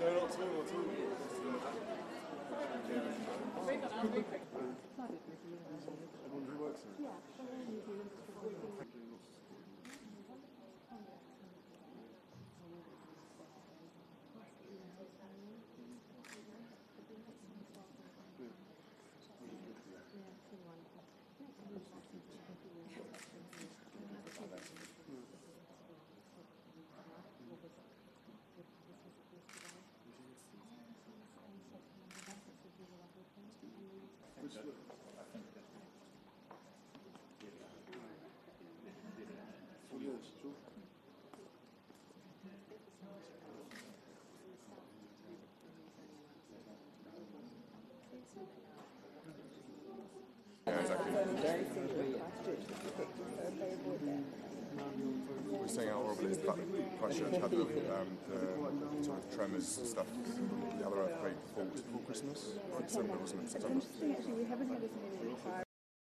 No, not at all, at. We're saying how horrible but Christchurch had the, um, the sort of tremors stuff, the other earthquake before, before Christmas, or December, wasn't it? It's September. interesting actually, we haven't had as many fires